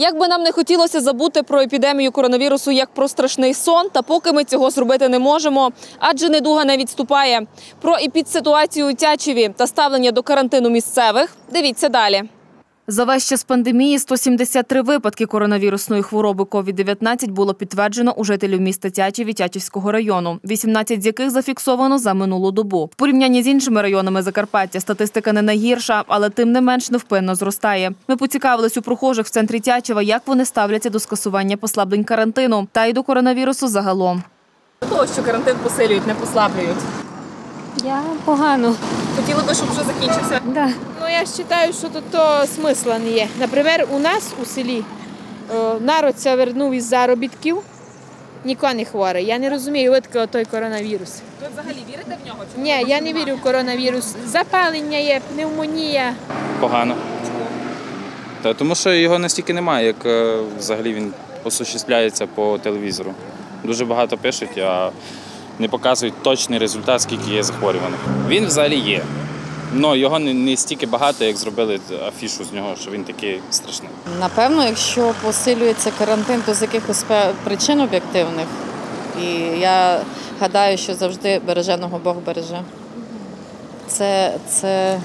Як би нам не хотілося забути про епідемію коронавірусу як про страшний сон, та поки ми цього зробити не можемо, адже недуга не відступає. Про і епідситуацію у Тячеві та ставлення до карантину місцевих дивіться далі. За весь час пандемії 173 випадки коронавірусної хвороби COVID-19 було підтверджено у жителів міста Тячеві Тячівського району, 18 з яких зафіксовано за минулу добу. В порівнянні з іншими районами Закарпаття статистика не найгірша, але тим не менш невпинно зростає. Ми поцікавились у прохожих в центрі Тячева, як вони ставляться до скасування послаблень карантину та й до коронавірусу загалом. Того, що карантин посилюють, не послаблюють. Я погано. Хотіли би, щоб вже закінчився. Да. Я вважаю, що тут то смисла не є. Наприклад, у нас у селі е, народ це вернув із заробітків, ніхто не хворий. Я не розумію, відки той коронавірус. Ви взагалі вірите в нього? Чи Ні, я не вірю в коронавірус. Запалення є, пневмонія. Погано. Та, тому що його настільки немає, як е, взагалі він осуществляється по телевізору. Дуже багато пишуть, а не показують точний результат, скільки є захворюваних. Він взагалі є. Але його не, не стільки багато, як зробили афішу з нього, що він такий страшний. Напевно, якщо посилюється карантин, то з якихось причин об'єктивних. І я гадаю, що завжди береженого Бог береже. Це, це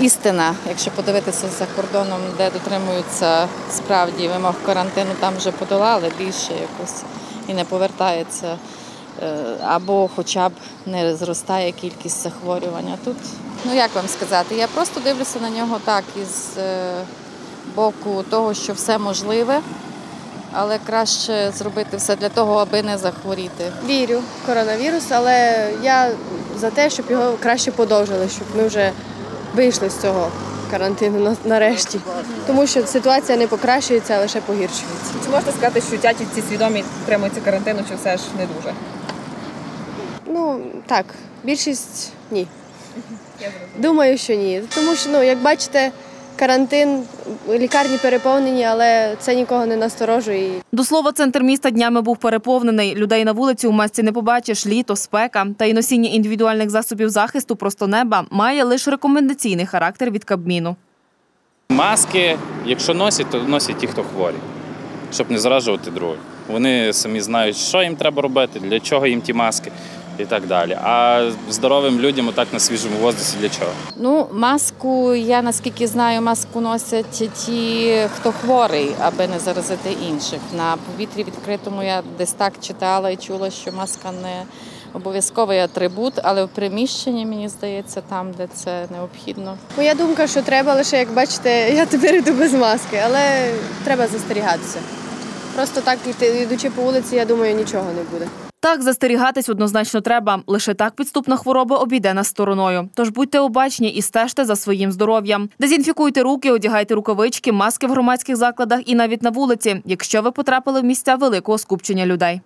істина. Якщо подивитися за кордоном, де дотримуються справді вимог карантину, там вже подолали більше якось і не повертається. Е, Або хоча б не зростає кількість захворювання. Тут, ну як вам сказати, я просто дивлюся на нього так із е, боку того, що все можливе, але краще зробити все для того, аби не захворіти. Вірю в коронавірус, але я за те, щоб його краще подовжили, щоб ми вже вийшли з цього карантину нарешті. Тому що ситуація не покращується, а лише погіршується. Чи можете сказати, що тячівці свідомі тримуються карантину, чи все ж не дуже? Ну так, більшість ні. Думаю, що ні. Тому що, ну, як бачите, карантин, лікарні переповнені, але це нікого не насторожує. До слова, центр міста днями був переповнений. Людей на вулиці у масці не побачиш, літо, спека. Та й носіння індивідуальних засобів захисту просто неба має лише рекомендаційний характер від Кабміну. Маски, якщо носять, то носять ті, хто хворі, щоб не заражувати других. Вони самі знають, що їм треба робити, для чого їм ті маски і так далі. А здоровим людям отак на свіжому воздусі для чого? Ну, маску, я наскільки знаю, маску носять ті, хто хворий, аби не заразити інших. На повітрі відкритому я десь так читала і чула, що маска не обов'язковий атрибут, але в приміщенні, мені здається, там, де це необхідно. Моя думка, що треба лише, як бачите, я тепер йду без маски, але треба застерігатися. Просто так, йдучи по вулиці, я думаю, нічого не буде. Так, застерігатись однозначно треба. Лише так підступна хвороба обійде нас стороною. Тож будьте обачні і стежте за своїм здоров'ям. Дезінфікуйте руки, одягайте рукавички, маски в громадських закладах і навіть на вулиці, якщо ви потрапили в місця великого скупчення людей.